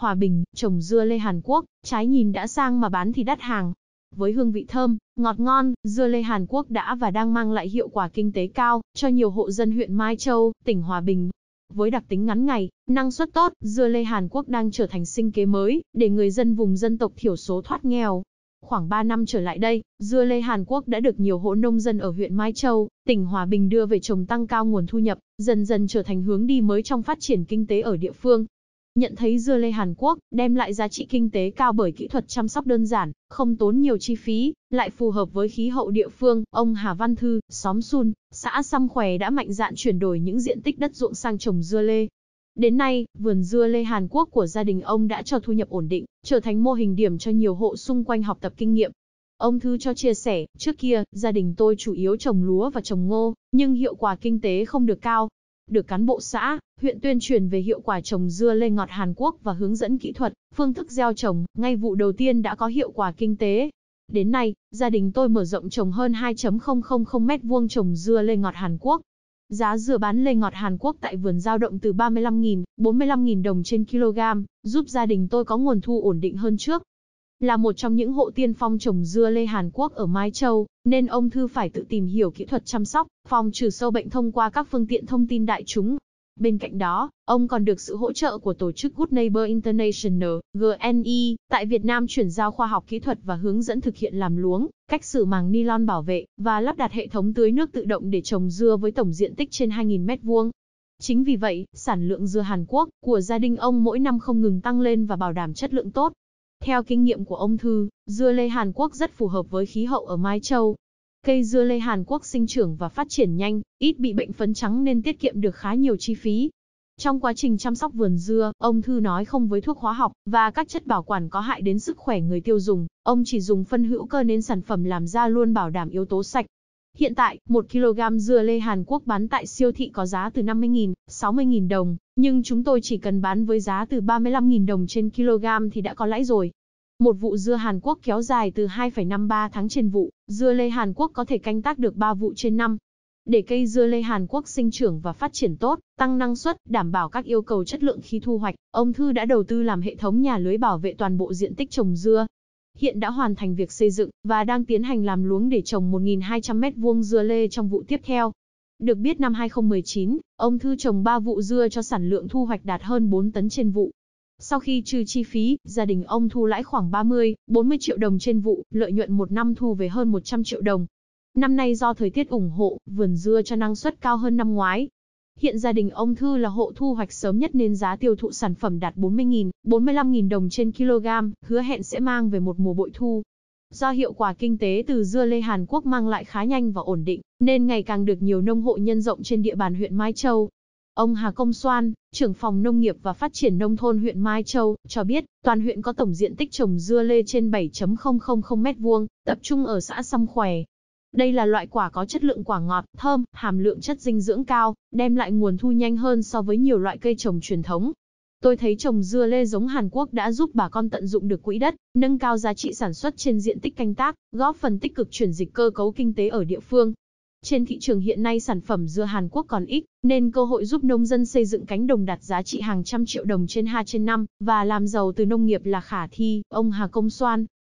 Hòa Bình, trồng dưa lê Hàn Quốc, trái nhìn đã sang mà bán thì đắt hàng. Với hương vị thơm, ngọt ngon, dưa lê Hàn Quốc đã và đang mang lại hiệu quả kinh tế cao cho nhiều hộ dân huyện Mai Châu, tỉnh Hòa Bình. Với đặc tính ngắn ngày, năng suất tốt, dưa lê Hàn Quốc đang trở thành sinh kế mới để người dân vùng dân tộc thiểu số thoát nghèo. Khoảng 3 năm trở lại đây, dưa lê Hàn Quốc đã được nhiều hộ nông dân ở huyện Mai Châu, tỉnh Hòa Bình đưa về trồng tăng cao nguồn thu nhập, dần dần trở thành hướng đi mới trong phát triển kinh tế ở địa phương. Nhận thấy dưa lê Hàn Quốc đem lại giá trị kinh tế cao bởi kỹ thuật chăm sóc đơn giản, không tốn nhiều chi phí, lại phù hợp với khí hậu địa phương, ông Hà Văn Thư, xóm Sun, xã Xăm khỏe đã mạnh dạn chuyển đổi những diện tích đất ruộng sang trồng dưa lê. Đến nay, vườn dưa lê Hàn Quốc của gia đình ông đã cho thu nhập ổn định, trở thành mô hình điểm cho nhiều hộ xung quanh học tập kinh nghiệm. Ông Thư cho chia sẻ, trước kia, gia đình tôi chủ yếu trồng lúa và trồng ngô, nhưng hiệu quả kinh tế không được cao. Được cán bộ xã, huyện tuyên truyền về hiệu quả trồng dưa lê ngọt Hàn Quốc và hướng dẫn kỹ thuật, phương thức gieo trồng, ngay vụ đầu tiên đã có hiệu quả kinh tế. Đến nay, gia đình tôi mở rộng trồng hơn 2.000 mét vuông trồng dưa lê ngọt Hàn Quốc. Giá dưa bán lê ngọt Hàn Quốc tại vườn dao động từ 35.000, 45.000 đồng trên kg, giúp gia đình tôi có nguồn thu ổn định hơn trước. Là một trong những hộ tiên phong trồng dưa lê Hàn Quốc ở Mai Châu, nên ông Thư phải tự tìm hiểu kỹ thuật chăm sóc, phòng trừ sâu bệnh thông qua các phương tiện thông tin đại chúng. Bên cạnh đó, ông còn được sự hỗ trợ của tổ chức Good Neighbor International, GNI, tại Việt Nam chuyển giao khoa học kỹ thuật và hướng dẫn thực hiện làm luống, cách xử màng nylon bảo vệ, và lắp đặt hệ thống tưới nước tự động để trồng dưa với tổng diện tích trên 2.000 mét vuông. Chính vì vậy, sản lượng dưa Hàn Quốc của gia đình ông mỗi năm không ngừng tăng lên và bảo đảm chất lượng tốt. Theo kinh nghiệm của ông Thư, dưa lê Hàn Quốc rất phù hợp với khí hậu ở Mai Châu. Cây dưa lê Hàn Quốc sinh trưởng và phát triển nhanh, ít bị bệnh phấn trắng nên tiết kiệm được khá nhiều chi phí. Trong quá trình chăm sóc vườn dưa, ông Thư nói không với thuốc hóa học và các chất bảo quản có hại đến sức khỏe người tiêu dùng, ông chỉ dùng phân hữu cơ nên sản phẩm làm ra luôn bảo đảm yếu tố sạch. Hiện tại, 1 kg dưa lê Hàn Quốc bán tại siêu thị có giá từ 50.000, 60.000 đồng, nhưng chúng tôi chỉ cần bán với giá từ 35.000 đồng trên kg thì đã có lãi rồi. Một vụ dưa Hàn Quốc kéo dài từ 2,53 tháng trên vụ, dưa lê Hàn Quốc có thể canh tác được 3 vụ trên năm. Để cây dưa lê Hàn Quốc sinh trưởng và phát triển tốt, tăng năng suất, đảm bảo các yêu cầu chất lượng khi thu hoạch, ông Thư đã đầu tư làm hệ thống nhà lưới bảo vệ toàn bộ diện tích trồng dưa. Hiện đã hoàn thành việc xây dựng và đang tiến hành làm luống để trồng 1.200 mét vuông dưa lê trong vụ tiếp theo. Được biết năm 2019, ông Thư trồng 3 vụ dưa cho sản lượng thu hoạch đạt hơn 4 tấn trên vụ. Sau khi trừ chi phí, gia đình ông thu lãi khoảng 30, 40 triệu đồng trên vụ, lợi nhuận một năm thu về hơn 100 triệu đồng. Năm nay do thời tiết ủng hộ, vườn dưa cho năng suất cao hơn năm ngoái. Hiện gia đình ông Thư là hộ thu hoạch sớm nhất nên giá tiêu thụ sản phẩm đạt 40.000, 45.000 đồng trên kg, hứa hẹn sẽ mang về một mùa bội thu. Do hiệu quả kinh tế từ dưa lê Hàn Quốc mang lại khá nhanh và ổn định, nên ngày càng được nhiều nông hộ nhân rộng trên địa bàn huyện Mai Châu. Ông Hà Công Soan, trưởng phòng nông nghiệp và phát triển nông thôn huyện Mai Châu, cho biết, toàn huyện có tổng diện tích trồng dưa lê trên 7.000 m2, tập trung ở xã Săm Khỏe. Đây là loại quả có chất lượng quả ngọt, thơm, hàm lượng chất dinh dưỡng cao, đem lại nguồn thu nhanh hơn so với nhiều loại cây trồng truyền thống. Tôi thấy trồng dưa lê giống Hàn Quốc đã giúp bà con tận dụng được quỹ đất, nâng cao giá trị sản xuất trên diện tích canh tác, góp phần tích cực chuyển dịch cơ cấu kinh tế ở địa phương. Trên thị trường hiện nay sản phẩm dưa Hàn Quốc còn ít, nên cơ hội giúp nông dân xây dựng cánh đồng đạt giá trị hàng trăm triệu đồng trên ha trên năm, và làm giàu từ nông nghiệp là khả thi, ông Hà Công Soan,